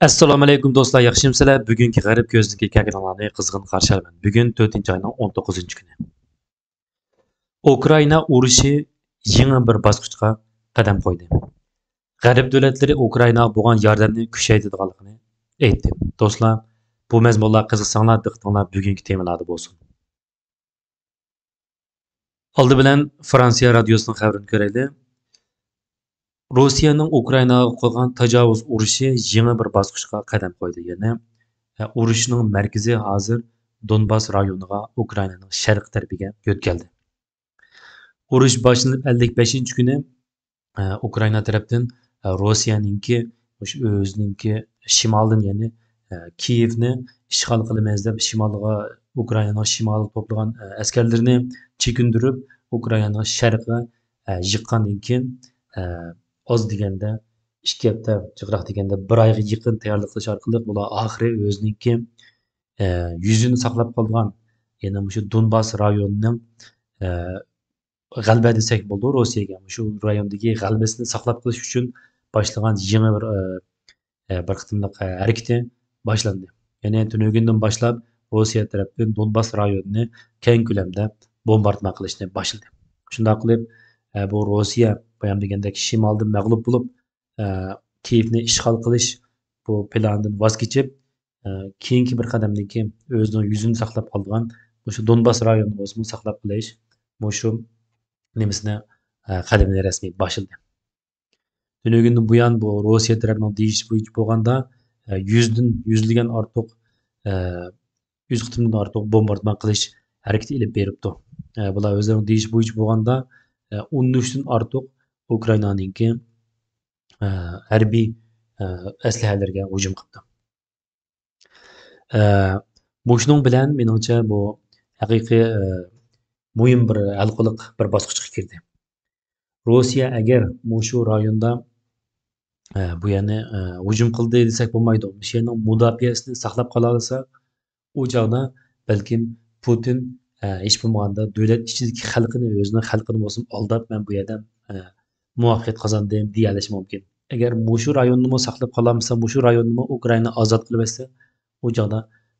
assalomu alaykum do'stlar. Yaxshimisizlar bugungi g'arib ko'zniki kanalini qizg'in qarshi olaman bugun to'rtinchi oyning o'n to'qqizinchi kuni. Ukraina urushi yangi bir bosqichga qadam qo'ydi. G'arb davlatlari ukrainaga bo'lgan yordamni kuchaytirganligini aytdi do'stlar bu mazmunlar qiziqsanglar diqqatinglar bugungi temalarda bo'lsin. Oldi bilan fransiya radiosining xabarini ko'raylik. Rossiyaning ukrainaga qilgan tajovuz urushi yangi bir bosqichga qadam qo'ydi ya'ni e, urushning markazi hozir donbas rayoniga ukrainaning sharq tarafiga yo'tkaldi. Urush boshlanib ellik beshinchi kuni e, ukraina tarafdan e, Rossiyaningki rossiyaninki o'zininki shimoldan ya'ni kiyevni ishg'ol qilamiz deb shimolga ukrainaning shimoli to'plagan askarlarini chekindirib ukrainaning sharqiga yiqqandan keyin oz deganda ikki hafta jiqroq deganda bir oyga yaqin tayyorlik qilish orqali bular oxiri o'ziniki e, yuzini saqlab qolgan ya'ni shu donbas rayonining e, g'alba desak bo'ldi rossiyaga shu rayondagi g'albasini saqlab qolish uchun boshlagan yangi bir e, e bir qitimliq harakati boshlandi. Ya'ni tunugundan boshlab rossiya tarafi donbas rayonini keng ko'lamda bombardimon qilishni boshladi. Shundoq qilib e, bu rossiya баягы дегендек shimolni mag'lub bo'lib kiyevni ishg'ol qilish bu planidan voz kechib e, keyingi bir qadamdan keyin o'zini yuzini сактап qolgan o'sha donbas rayonini o'zini saqlab qolish shu nimasini e, qadamini rasmiy boshildi dünügünden bu yan bu Rusya tarafından değiş bu iç boğanda e, yüzdün yüzlügen artık жүз kıtımdan artık бомбардман kılış hareketi ile beripti. Bula özlerinin değiş bu e, harbiy e, aslahalarga hujum qildi. E, bu shuning bilan menimcha bu haqiqiy e, muhim bir hal qiliq bir bosqichga kirdi. Rossiya agar shu rayonda bu yerni hujum qildi desak bo'lmaydi. O'sha yerni mudofiasini saqlab qola olsa u chog'da balkim putin hech bo'lmaganda davlat ichidagi xalqini o'zini xalqini bo'lsin aldab man bu yerdan muvaffaqiyat deb deyalish mumkin. Agar mushu rayonni saqlab qolamsa mushu rayonni ukraina ozod qilib u joqda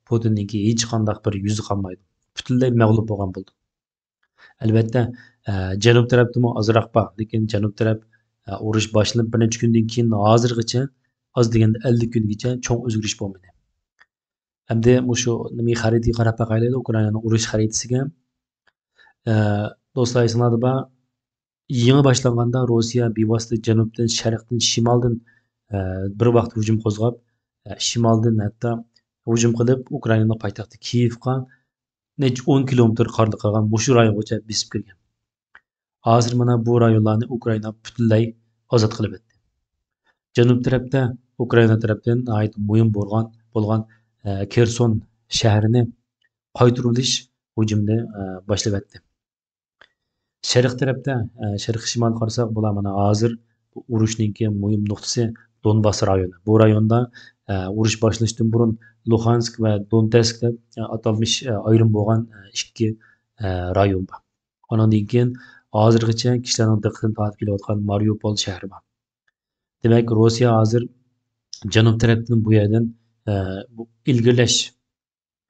putinniki hech qandaq bir yuzi qolmaydi. Butunlay mag'lub bo'lgan bo'ldi albatta e, janub tarafdami ozroq bor lekin janub taraf e, urush boshlanib bir necha kundan keyin hozirgacha oz deganda ellik kungacha cho'ng o'zgarish bo'lmadi hamda shu nima xaritaga qarab baqaylik ukrainani urush xaritasiga e, do'stlar esinglarda bor yangi boshlanganda rossiya bevosita janubdan sharqdan shimoldan e, bir vaqt hujum qo'zg'ab e, shimoldan hatto hujum qilib ukraina poytaxti kiyevga necha o'n kilometr qorda qolgan mushu rayongacha besib kirgan hozir mana bu rayonlarni ukraina butunlay ozod qilib etdi janub tarafda ukraina tarafdan muhim bo'lgan bo'lgan e, kerson shahrini qaytirilish hujumni boshlab etdi sharq tarafda e, sharq shimol qarasak bular mana hozir urushniki muhim nuqtasi donbas rayoni. Bu rayonda e, urush boshlanishdan burun luhansk va donetsk deb atalmish e, ayrim bo'lgan ikki rayon bor. Undan keyin hozirgacha kishilarning diqqatini tortib kelayotgan mariupol shahri bor. Demak rossiya hozir janub tarafdan bu yerdan ilgirlash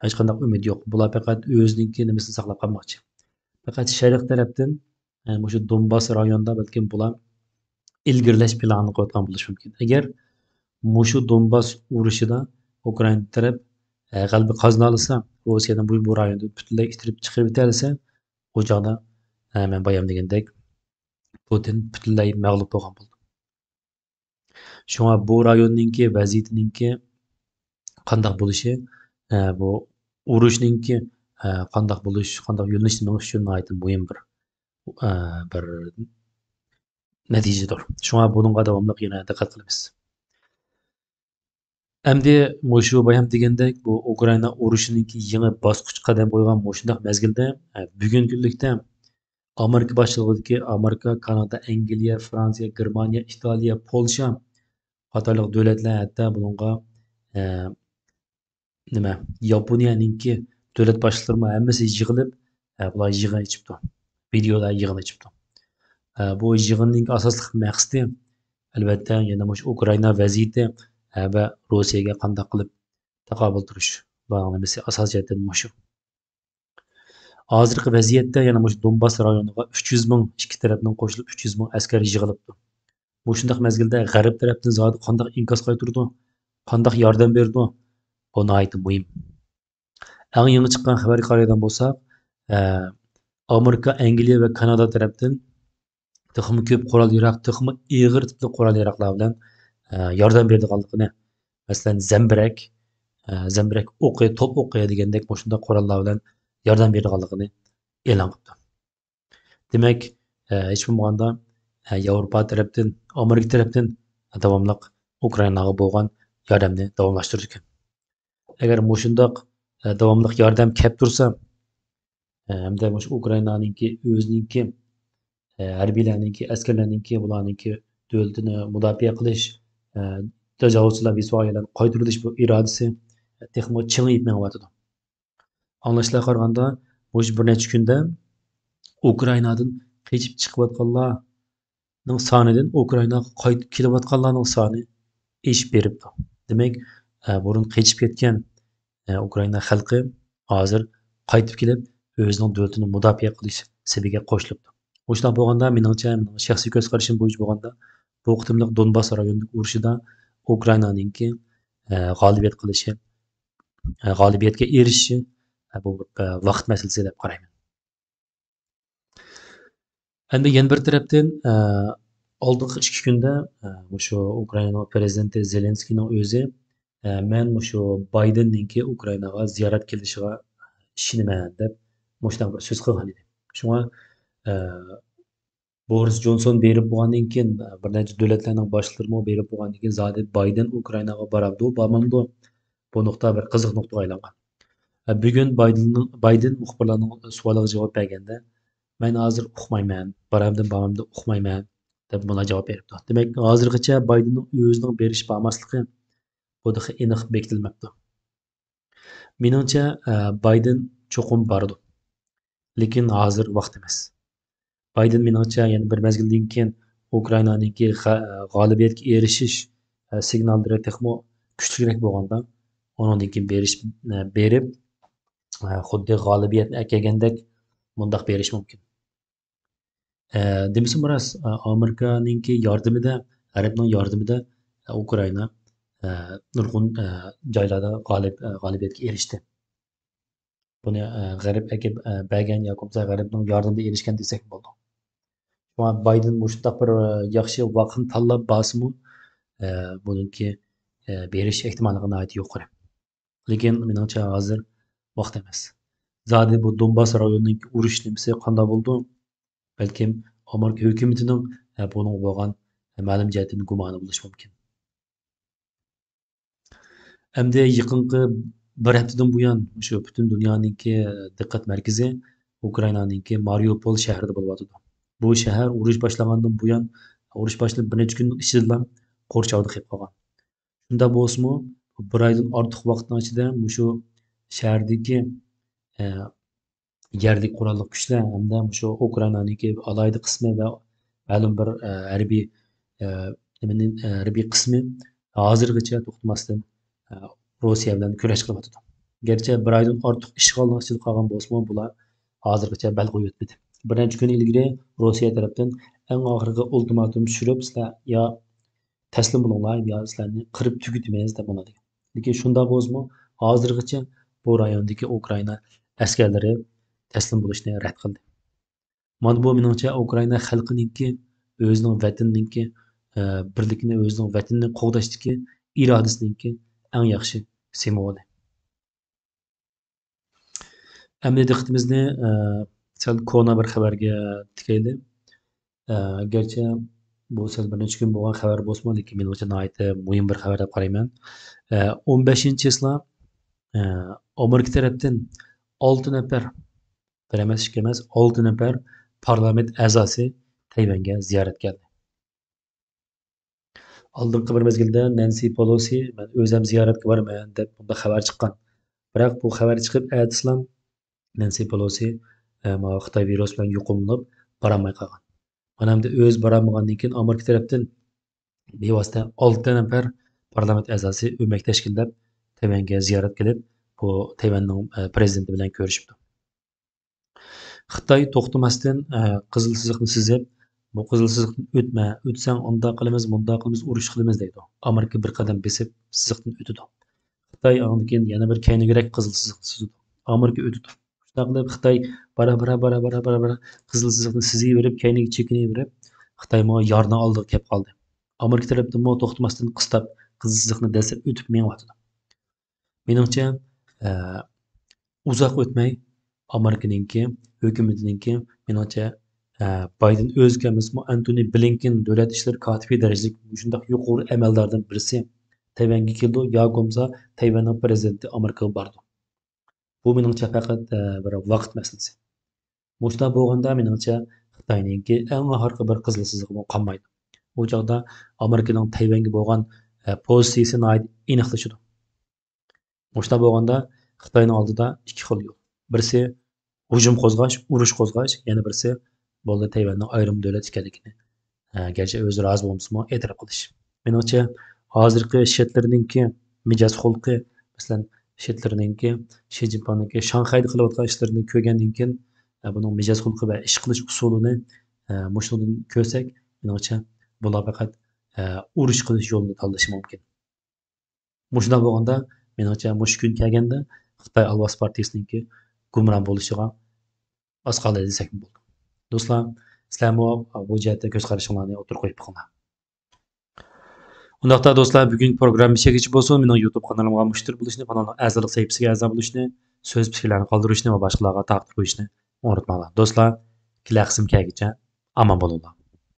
hech qanday umid yo'q. Bular faqat o'ziniki nimasini saqlab qolmoqchi. Faqat sharq tarafdan e, shu donbas rayonida balkim bular ilgirlash planini qo'yayotgan bo'lishi mumkin. Agar mushu donbas urushida ukraina taraf e, g'alaba qozona olsa rossiyadan bu, bu rayonni butunlay itirib chiqarib yuborsa u chog'da e, man boyam degandek putin butunlay mag'lub bo'lgan bo'ldi. Shunga bu rayonninki vaziyatiniki qandoq bo'lishi bu urushninki qandaq bo'lish qandaq yo'nalishda menish uchun muhim bir bir natijadir shunga bunga davomli yana diqqat qilamiz endi shu bayam degandek bu ukraina urushiniki yangi bosqich qadam qo'ygan shundoq mazgilda bugungi kunlikda amerika boshchiligidagi amerika kanada angliya fransiya germaniya italiya polsha qatorliq davlatlar hatto bunga nima yaponiyaniki davlat boshliqlari hammasi yig'ilib bular yig'in ichibdi videolar yig'in ichibdi bu yig'inning asosli maqsadi albatta yana shu ukraina vaziyati va rossiyaga qanday qilib taqobil turish nimasi asos jihatdan mushu hozirgi vaziyatda yana shu donbas rayoniga uch yuz ming ikki tarafdan qo'shilib uch yuz ming askar yig'ilibdi bu shundoq mazgilda g'arb tarafdan zodi qandoq inkas qaytirdi qandoq yordam berdi bu muhim eng yangi chiqqan xabarga qaraydigan bo'lsak e, amerika angliya va kanada tarafdan texmi ko'p qurol yarog texmi ig'ir tipli qurol yarog'lar bilan e, yordam berdiganligini masalan zambirak e, zambirak o'qi to'p o'qi degandek shunday qurollar bilan yordam berganligini e'lon qildi. Demak hech bo'lmaganda yevropa tarafdan amerika tarafdan davomli ukrainaga bo'lgan yordamni davomlashtirish ekan agar shundoq Э, davomli yordam kelib tursa э, hamda o'sha ukrainaninki o'zininki e, harbiylarninki askarlarninki bularninki davlatini mudofaa qilish e, tajovuzchilar visvoyalarni qaytirish bu irodasi e, texmo anglashlarga qaraganda bu bir necha kunda ukrainadan qochib chiqayotganlarning sonidan ukrainaga qaytib kelayotganlarning soni eshib beribdi. Demak burun qochib ketgan ukraina xalqi hozir qaytib kelib o'zining davlatini mudofaa qilish sabiga qo'shilibdi. Shunaqa bo'lganda meningcha shaxsiy ko'z qarashim bo'yicha bo'lganda bu qitimliq donbas rayonidagi urushida ukrainaninki e, g'olibiyat qilishi e, g'olibiyatga erishishi e, bu vaqt masalasi deb qarayman. Endi yana bir tarafdan oldingi ikki kunda o'sha ukraina prezidenti zelenskiyni o'zi man shu baydenninki ukrainaga ziyorat kelishiga ishonaman deb shunaqa bir so'z qilgan edi shunga boris jonson berib bo'lgandan keyin bir necha davlatlarning boshliqlari berib bo'lgandan keyin zodi bayden ukrainaga boradi bormamdi bu nuqta bir qiziq nuqtaga aylangan bugun baydenning bayden muxbirlarning savoliga javob berganda man hozir uqmayman boramdim bormamdi uqmayman deb buna javob beribdi demak hozirgacha baydenning o'zining berish bormasligi bu aniq bekitilmabdi meningcha e, bayden cho'qim bordi. Lekin hozir vaqt emas. Bayden meningcha yana bir mazgildan keyin ukrainaniki e, g'olibiyatga erishish e, signallari texmo kuchliroq bo'lganda undan keyin berish berib xuddi g'olibiyatni kelgandek mundoq berish mumkin. Demasam rost amerikaninki yordamida g'arbning yordamida ukraina nurg'un joylarda g'olib g'olibiyatga erishdi buni g'arb bergan yoki bo'lmasa g'aribning yordamida erishgan desak bo'ldi bayden shundoq bir yaxshi vaqtni tanlab borsimu buniki berish ehtimolligi nihoyat yuqori lekin menimcha hozir vaqt emas zodi bu donbas rayonining urush nimasi qanday bo'ldi balkim amerika hukumatining buning bo'lgan ma'lum jihatdan gumoni bo'lishi mumkin endi yaqinqi bir haftadan buyon shu butun dunyoninki e, diqqat markazi ukrainaniki mariupol shahrida bo'lyotidi bu shahar urush boshlagandan buyon urush boshlab bir necha kun ichida qo'rchovda qolib qolgan shunda bo'lsinmi bir oydan ortiq vaqtni ichida shu shahardagi yerlik qurolli kuchlar hamda shu ukrainaniki alohida qismi va ma'lum bir harbiy harbiy qismi hozirgacha to'xtamasdan rossiya bilan kurash qilyotidi garchi bir oydan ortiq ishg'olni ichida qolgan bo'lsinmi bular hozirgacha bal qo'yib o'tmadi bir necha kun ilgari rossiya tarafdan eng oxirgi ultimatum tushirib sizlar yo taslim bo'linglar yo sizlarni qirib tugatmaymiz deb bo'ladi lekin shundoq bo'lsinmi hozirgacha bu rayondagi ukraina askarlari taslim bo'lishni rad qildi mana bu menimcha ukraina xalqiningki o'zining vataniniki birlikni o'zining vatanini qo'g'dashdagi irodasiniki eng yaxshi simvoli endi diqqatimizni e, sal kona bir xabarga tikaydi. E, garchi bu sal bir necha kun bo'lgan xabar bo'lsin lekin men uchun nihoyatda muhim bir xabar deb qarayman. E, o'n beshinchi islo amerika tarafdan olti nafar bir emas ikki emas olti nafar parlament a'zosi tayvanga ziyorat keldi. Oldingi bir mezgilda nansi pelosi man o'zim ziyoratga boraman deb bunda xabar chiqqan. Biroq bu xabar chiqib ertasilam nansi pelosi e, xitoy virusi bilan yuqumlanib borolmay qolgan. Mana endi o'zi borolmagandan keyin amerika tarafdan bevosita olti nafar parlament a'zosi o'mak tashkillab tayvanga ziyorat qilib bu tayvanning e, prezidenti bilan ko'rishibdi. Xitoy to'xtamasdan e, qizil chiziqni sizib bu qizil chiziqdan o'tma o'tsang undoq qilamiz bundoq qilamiz urush qilamiz deydi. Amerika bir qadam besib chiziqdan o'tadi. Xitoy undan keyin yana bir keyingiroq qizil chiziqni suzadi. Amerika o'tadi. Shundoq qilib xitoy bara bara bara bara bara bara qizil siziqni sizaverib keyiniga chekinaverib xitoy yorni oldiga kelib qoldi. Amerika tarafdan to'xtamasdan qistab qizil siziqni dastlab o'tib menyotidi menimcha e, uzoq o'tmay amerikaninki hukumatiningki menimcha bayden o'ziga emasmi antoni blinkin davlat ishlar kotibi darajalik shundoq yuqori amaldordan birisi tayvanga keldi yo bo'lmasa tayvanning prezidenti amerikaga bordi bu menimcha faqat bir vaqt masalasi mushta bo'lganda menimcha xitoyninki eng oxirgi bir qizil chizig'i qolmaydi u chog'da amerikaning tayvanga bo'lgan pozitsiyasi aniqlashadi mushta bo'lganda xitoyni oldida ikki xil yo'l birisi hujum qo'zg'ash urush qo'zg'ash yana birisi bo'ldi tayvanni ayrim davlat ekanligini. Garchi o'zi rozi bo'lmasmi e'tirof qilish. Menimcha hozirgi shetlarninki mijoz xulqi masalan shetlarninki shi zinpinniki shanxayda qilayotgan ishlarini ko'rgandan keyin buning mijoz xulqi va ish qilish usulini mushudan ko'rsak menimcha bular faqat urush qilish yo'lini tanlashi mumkin. Shundoq bo'lganda menimcha mush kun kelganda xitoy alvos partiyasiniki gumron bo'lishiga oz qoldi desak bo'ldi. Do'stlar sizlarmi bu jihatda ko'z qarashinglarni o'tirib qo'yib qilinglar undaqda do'stlar bugungi programma chekichi bo'lsin mening youtube kanalimga mushtir bo'lishni kanalning a'zolik sahifasiga a'zo bo'lishni so'z fikrlarni qoldirishni va boshqalarga taqdim qo'yishni unutmanglar. Do'stlar kelar qism kelguncha omon bo'linglar.